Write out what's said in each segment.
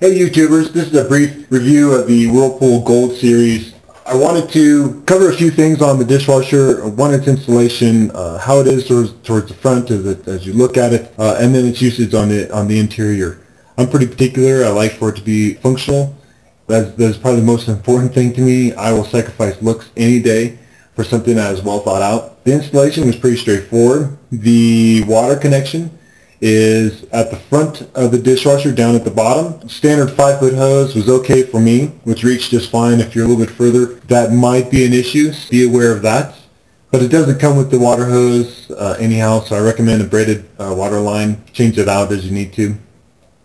Hey YouTubers, this is a brief review of the Whirlpool Gold Series. I wanted to cover a few things on the dishwasher, one its installation, uh, how it is towards, towards the front as, it, as you look at it, uh, and then its usage on the, on the interior. I'm pretty particular, I like for it to be functional. That's, that's probably the most important thing to me. I will sacrifice looks any day for something that is well thought out. The installation was pretty straightforward. The water connection is at the front of the dishwasher down at the bottom. Standard 5-foot hose was okay for me, which reached just fine. If you're a little bit further, that might be an issue. Be aware of that. But it doesn't come with the water hose uh, anyhow, so I recommend a braided uh, water line. Change it out as you need to.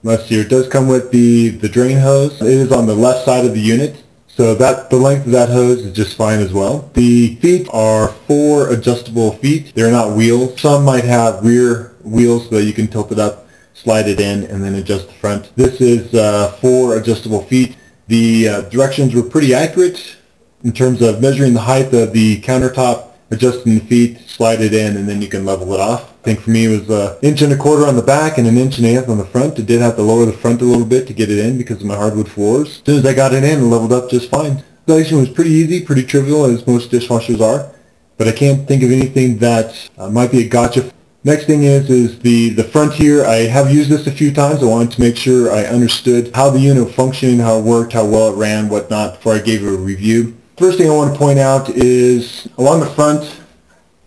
Let's see, it does come with the, the drain hose. It is on the left side of the unit. So that the length of that hose is just fine as well. The feet are four adjustable feet. They're not wheels. Some might have rear wheels so you can tilt it up, slide it in, and then adjust the front. This is uh, four adjustable feet. The uh, directions were pretty accurate in terms of measuring the height of the countertop, adjusting the feet, slide it in, and then you can level it off. I think for me it was an inch and a quarter on the back and an inch and a half on the front. It did have to lower the front a little bit to get it in because of my hardwood floors. As soon as I got it in, it leveled up just fine. Installation was pretty easy, pretty trivial as most dishwashers are, but I can't think of anything that uh, might be a gotcha. Next thing is, is the, the front here. I have used this a few times. I wanted to make sure I understood how the unit functioned, how it worked, how well it ran, whatnot, before I gave it a review. First thing I want to point out is along the front,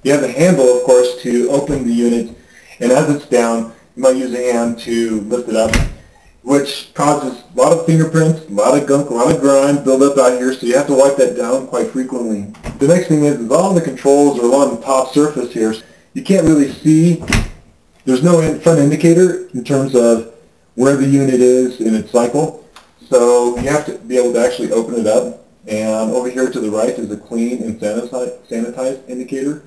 you have the handle, of course, to open the unit, and as it's down, you might use a hand to lift it up, which causes a lot of fingerprints, a lot of gunk, a lot of grime build up out here, so you have to wipe that down quite frequently. The next thing is, is all the controls are along the top surface here. You can't really see, there's no front indicator in terms of where the unit is in its cycle, so you have to be able to actually open it up. And over here to the right is a clean and sanitized indicator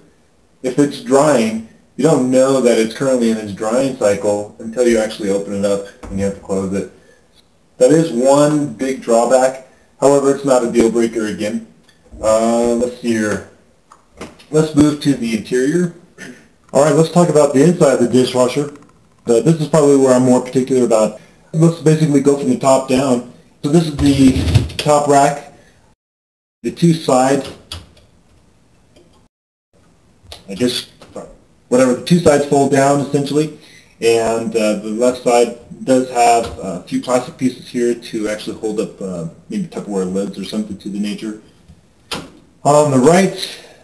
if it's drying, you don't know that it's currently in its drying cycle until you actually open it up and you have to close it. That is one big drawback. However, it's not a deal breaker again. Uh, let's see here. Let's move to the interior. All right, let's talk about the inside of the dishwasher. Uh, this is probably where I'm more particular about. Let's basically go from the top down. So this is the top rack. The two sides I just, whatever, the two sides fold down essentially, and uh, the left side does have a few plastic pieces here to actually hold up uh, maybe Tupperware lids or something to the nature. On the right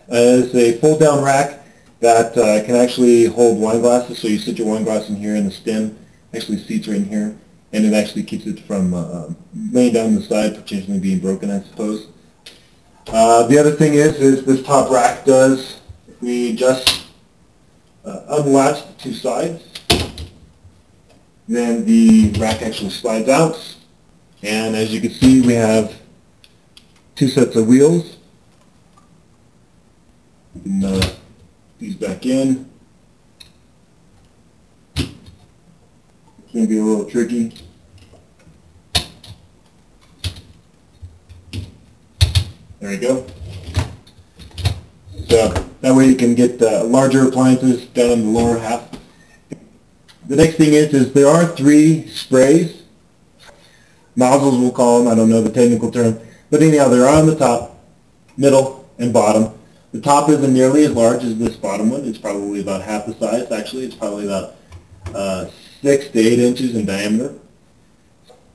is a fold-down rack that uh, can actually hold wine glasses, so you sit your wine glass in here and the stem actually seats right in here, and it actually keeps it from uh, laying down the side, potentially being broken, I suppose. Uh, the other thing is, is this top rack does we just uh, unlatch the two sides. Then the rack actually slides out. And as you can see, we have two sets of wheels. We can these back in. It's going to be a little tricky. There we go. So that way you can get uh, larger appliances down in the lower half. The next thing is, is there are three sprays. Nozzles we'll call them, I don't know the technical term. But anyhow, they're on the top, middle, and bottom. The top isn't nearly as large as this bottom one. It's probably about half the size, actually. It's probably about uh, 6 to 8 inches in diameter.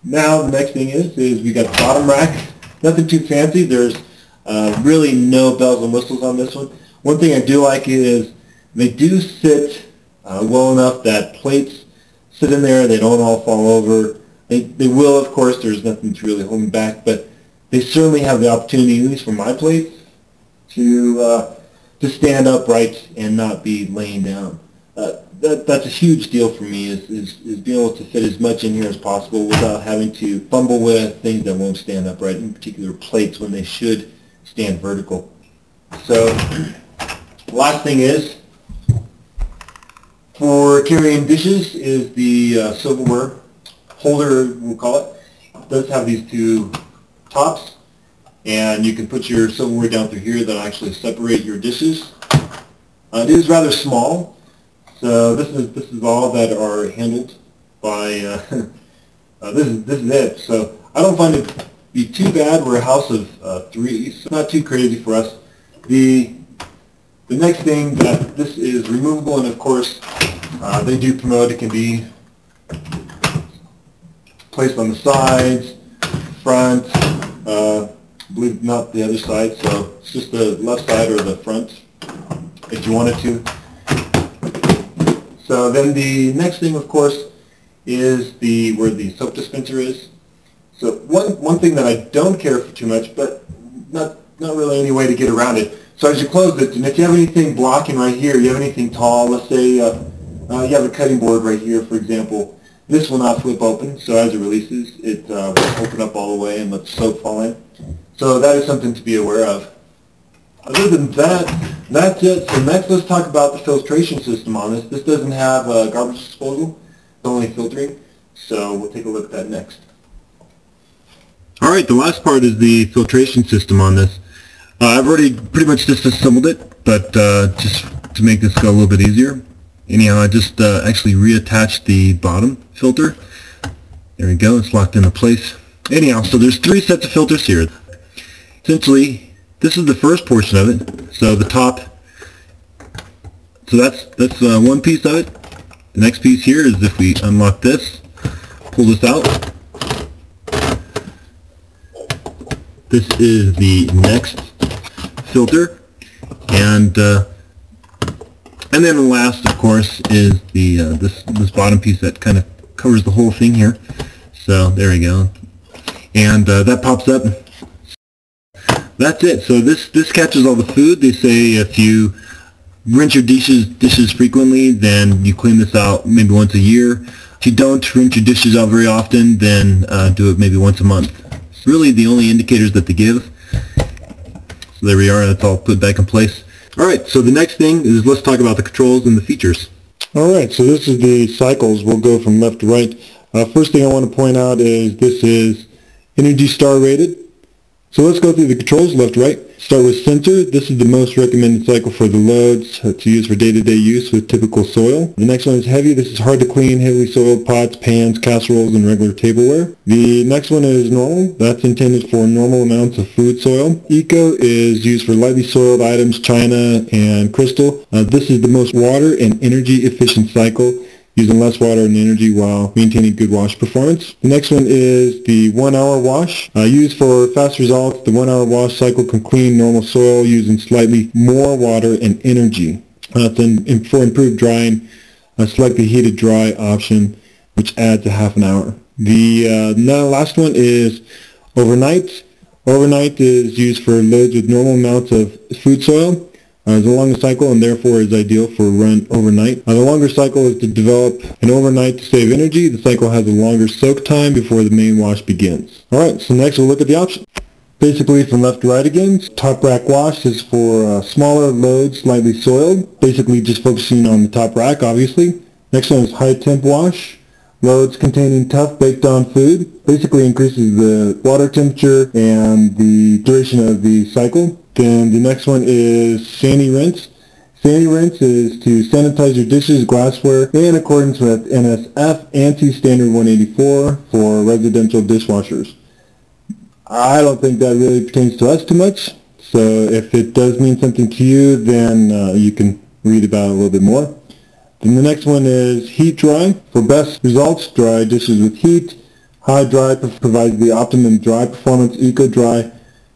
Now, the next thing is, is we got the bottom rack. Nothing too fancy. There's uh, really no bells and whistles on this one. One thing I do like is they do sit uh, well enough that plates sit in there, they don't all fall over. They, they will, of course, there's nothing to really hold them back, but they certainly have the opportunity, at least for my plates, to, uh, to stand upright and not be laying down. Uh, that, that's a huge deal for me, is, is, is being able to fit as much in here as possible without having to fumble with things that won't stand upright, in particular plates when they should stand vertical. So last thing is, for carrying dishes is the uh, silverware holder, we'll call it. It does have these two tops, and you can put your silverware down through here that'll actually separate your dishes. Uh, it is rather small, so this is this is all that are handled by uh, uh, this is this is it. So I don't find it be too bad. We're a house of uh, three, so not too crazy for us. The the next thing that this is removable, and of course uh, they do promote it can be placed on the sides, front, uh, Believe not the other side, so it's just the left side or the front if you wanted to. So then the next thing, of course, is the where the soap dispenser is. So one one thing that I don't care for too much, but not not really any way to get around it. So as you close it, and if you have anything blocking right here, you have anything tall, let's say uh, uh, you have a cutting board right here, for example, this will not flip open, so as it releases, it uh, will open up all the way and let the soap fall in. So that is something to be aware of. Other than that, that's it. So next let's talk about the filtration system on this. This doesn't have a garbage disposal, it's only filtering. So we'll take a look at that next. All right, the last part is the filtration system on this. Uh, I've already pretty much disassembled it, but uh, just to make this go a little bit easier. Anyhow, I just uh, actually reattached the bottom filter. There we go, it's locked into place. Anyhow, so there's three sets of filters here. Essentially, this is the first portion of it. So the top, so that's that's uh, one piece of it. The next piece here is if we unlock this, pull this out. This is the next filter, and uh, and then the last, of course, is the uh, this this bottom piece that kind of covers the whole thing here. So there we go, and uh, that pops up that's it. So this this catches all the food. They say if you rinse your dishes dishes frequently, then you clean this out maybe once a year. If you don't rinse your dishes out very often, then uh, do it maybe once a month. It's really the only indicators that they give. So there we are. That's all put back in place. All right. So the next thing is let's talk about the controls and the features. All right. So this is the cycles. We'll go from left to right. Uh, first thing I want to point out is this is Energy Star rated. So let's go through the controls left right. Start with sensor. This is the most recommended cycle for the loads to use for day-to-day -day use with typical soil. The next one is heavy. This is hard to clean, heavily soiled pots, pans, casseroles, and regular tableware. The next one is normal. That's intended for normal amounts of food soil. Eco is used for lightly soiled items, china, and crystal. Uh, this is the most water and energy efficient cycle using less water and energy while maintaining good wash performance. The next one is the one-hour wash. Uh, used for fast results, the one-hour wash cycle can clean normal soil using slightly more water and energy. Uh, then for improved drying, uh, select the heated dry option, which adds a half an hour. The uh, last one is overnight. Overnight is used for loads with normal amounts of food soil. Uh, the longer cycle and therefore is ideal for run overnight. Uh, the longer cycle is to develop an overnight to save energy. The cycle has a longer soak time before the main wash begins. Alright, so next we'll look at the options. Basically from left to right again, top rack wash is for uh, smaller loads, slightly soiled. Basically just focusing on the top rack obviously. Next one is high temp wash. Loads containing tough baked on food. Basically increases the water temperature and the duration of the cycle. Then the next one is Sani Rinse. Sani Rinse is to sanitize your dishes, glassware, in accordance with NSF ANSI Standard 184 for residential dishwashers. I don't think that really pertains to us too much, so if it does mean something to you, then uh, you can read about it a little bit more. Then the next one is Heat Dry. For best results, dry dishes with heat. High Dry provides the optimum dry performance. Eco Dry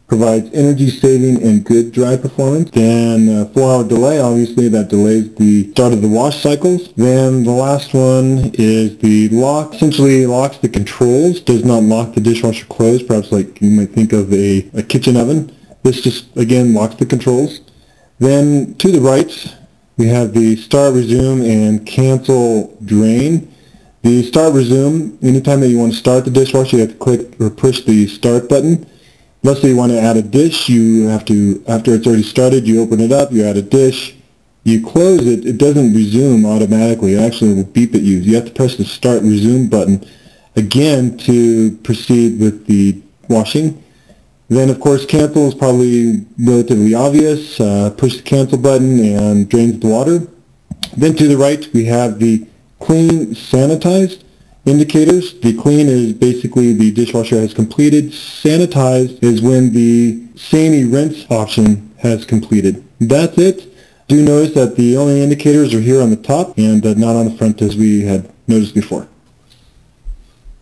provides energy saving and good dry performance. Then uh, four hour delay, obviously that delays the start of the wash cycles. Then the last one is the lock, essentially locks the controls, does not lock the dishwasher closed, perhaps like you might think of a, a kitchen oven. This just, again, locks the controls. Then to the right, we have the start, resume, and cancel drain. The start, resume, anytime that you want to start the dishwasher, you have to click or push the start button let's say you want to add a dish, you have to, after it's already started, you open it up, you add a dish, you close it, it doesn't resume automatically. It actually will beep at you. You have to press the start resume button again to proceed with the washing. Then of course cancel is probably relatively obvious. Uh, push the cancel button and drains the water. Then to the right we have the clean sanitized. Indicators. The clean is basically the dishwasher has completed. Sanitized is when the Sani rinse option has completed. That's it. Do notice that the only indicators are here on the top and uh, not on the front as we had noticed before.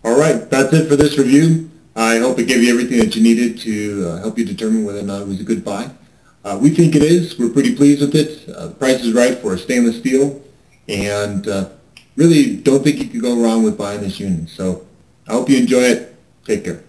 All right, that's it for this review. I hope it gave you everything that you needed to uh, help you determine whether or not it was a good buy. Uh, we think it is. We're pretty pleased with it. Uh, the price is right for a stainless steel, and uh, really don't think you could go wrong with buying this unit. So I hope you enjoy it. Take care.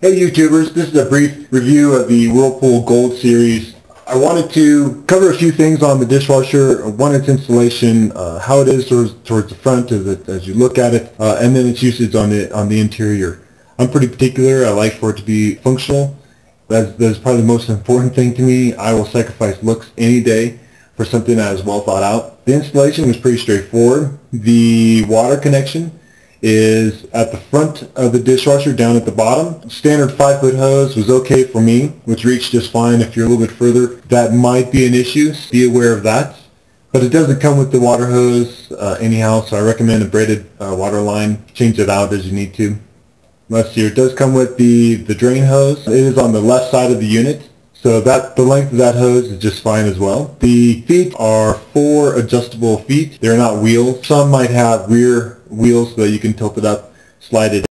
Hey YouTubers, this is a brief review of the Whirlpool Gold Series. I wanted to cover a few things on the dishwasher, one its installation, uh, how it is towards, towards the front as, it, as you look at it, uh, and then its usage on the, on the interior. I'm pretty particular, I like for it to be functional. That's, that's probably the most important thing to me. I will sacrifice looks any day for something that is well thought out. The installation was pretty straightforward. The water connection is at the front of the dishwasher down at the bottom. Standard 5 foot hose was okay for me, which reached just fine. If you're a little bit further, that might be an issue. Be aware of that. But it doesn't come with the water hose uh, anyhow, so I recommend a braided uh, water line. Change it out as you need to. Let's see, it does come with the, the drain hose. It is on the left side of the unit. So that the length of that hose is just fine as well. The feet are four adjustable feet. They're not wheels. Some might have rear wheels so that you can tilt it up, slide it